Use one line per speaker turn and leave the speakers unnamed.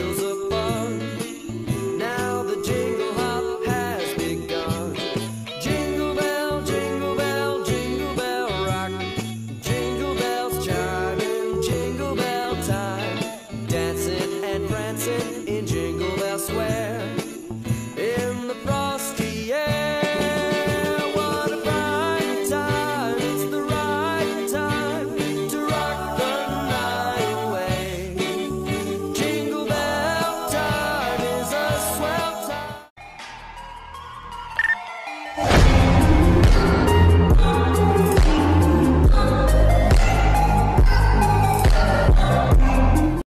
angels